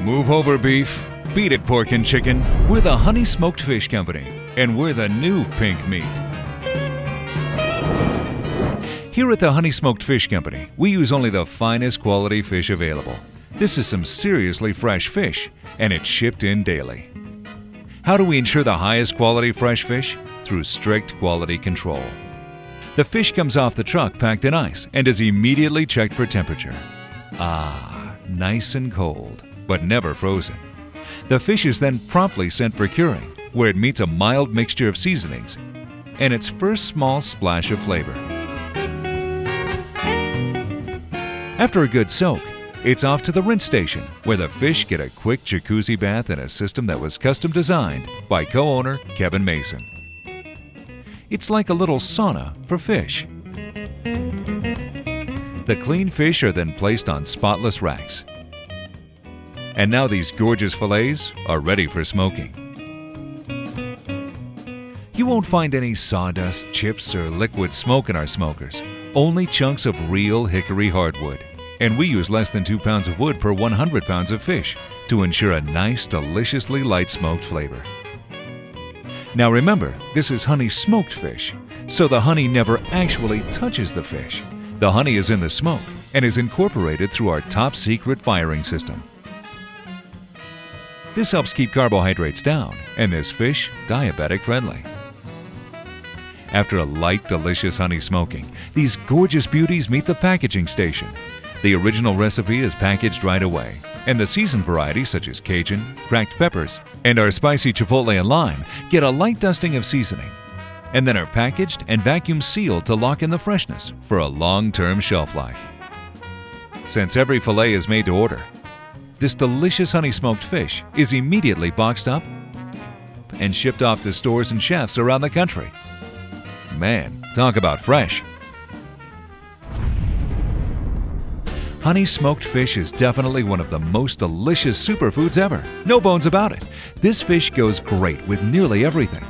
Move over, beef. Beat it, pork and chicken. We're the Honey Smoked Fish Company, and we're the new pink meat. Here at the Honey Smoked Fish Company, we use only the finest quality fish available. This is some seriously fresh fish, and it's shipped in daily. How do we ensure the highest quality fresh fish? Through strict quality control. The fish comes off the truck packed in ice and is immediately checked for temperature. Ah, nice and cold, but never frozen. The fish is then promptly sent for curing, where it meets a mild mixture of seasonings and its first small splash of flavor. After a good soak, it's off to the rinse station, where the fish get a quick jacuzzi bath in a system that was custom designed by co-owner Kevin Mason. It's like a little sauna for fish. The clean fish are then placed on spotless racks. And now these gorgeous fillets are ready for smoking. You won't find any sawdust, chips, or liquid smoke in our smokers, only chunks of real hickory hardwood. And we use less than 2 pounds of wood per 100 pounds of fish to ensure a nice, deliciously light smoked flavor. Now remember, this is honey smoked fish, so the honey never actually touches the fish. The honey is in the smoke and is incorporated through our top secret firing system. This helps keep carbohydrates down and this fish diabetic friendly. After a light, delicious honey smoking, these gorgeous beauties meet the packaging station. The original recipe is packaged right away, and the seasoned varieties such as Cajun, cracked peppers, and our spicy chipotle and lime get a light dusting of seasoning, and then are packaged and vacuum sealed to lock in the freshness for a long-term shelf life. Since every fillet is made to order, this delicious honey smoked fish is immediately boxed up and shipped off to stores and chefs around the country. Man, talk about fresh. Honey smoked fish is definitely one of the most delicious superfoods ever. No bones about it. This fish goes great with nearly everything.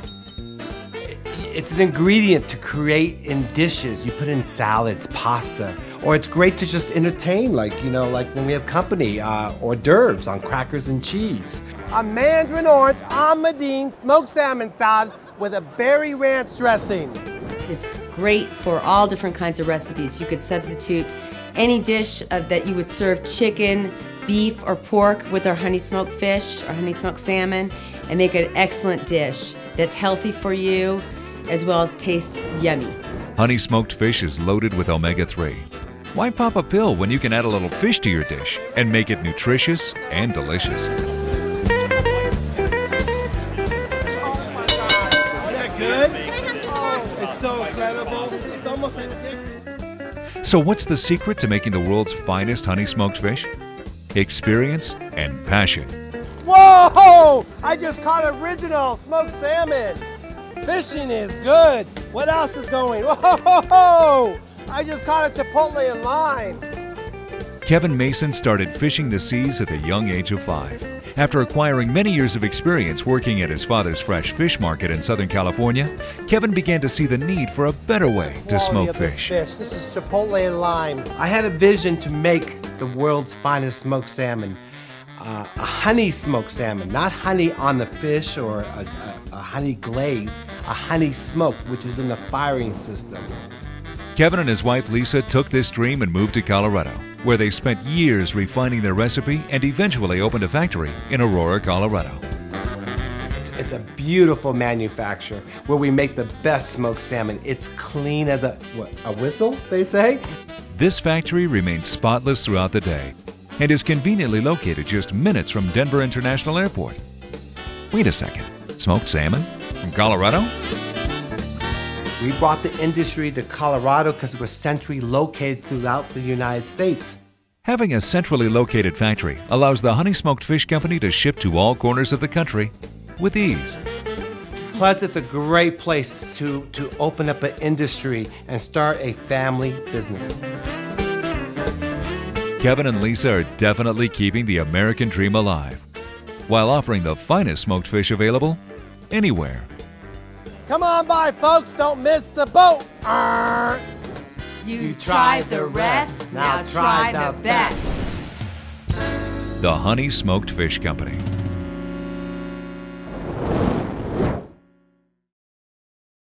It's an ingredient to create in dishes. You put in salads, pasta, or it's great to just entertain, like, you know, like when we have company, uh, hors d'oeuvres on crackers and cheese. A mandarin orange almondine smoked salmon salad with a berry ranch dressing. It's great for all different kinds of recipes. You could substitute any dish uh, that you would serve chicken, beef, or pork with our honey smoked fish or honey smoked salmon and make an excellent dish that's healthy for you as well as tastes yummy. Honey smoked fish is loaded with omega 3. Why pop a pill when you can add a little fish to your dish and make it nutritious and delicious? So, what's the secret to making the world's finest honey smoked fish? Experience and passion. Whoa! I just caught original smoked salmon. Fishing is good. What else is going? Whoa! I just caught a chipotle in line. Kevin Mason started fishing the seas at the young age of five. After acquiring many years of experience working at his father's fresh fish market in Southern California, Kevin began to see the need for a better way to smoke of this fish. fish. This is chipotle and lime. I had a vision to make the world's finest smoked salmon. Uh, a honey smoked salmon, not honey on the fish or a, a, a honey glaze, a honey smoke, which is in the firing system. Kevin and his wife Lisa took this dream and moved to Colorado, where they spent years refining their recipe and eventually opened a factory in Aurora, Colorado. It's a beautiful manufacture where we make the best smoked salmon. It's clean as a, what, a whistle, they say. This factory remains spotless throughout the day and is conveniently located just minutes from Denver International Airport. Wait a second, smoked salmon from Colorado? We brought the industry to Colorado because it was centrally located throughout the United States. Having a centrally located factory allows the Honey Smoked Fish Company to ship to all corners of the country with ease. Plus, it's a great place to, to open up an industry and start a family business. Kevin and Lisa are definitely keeping the American dream alive while offering the finest smoked fish available anywhere. Come on by, folks. Don't miss the boat. Arr. You tried the rest, now try the best. the Honey Smoked Fish Company.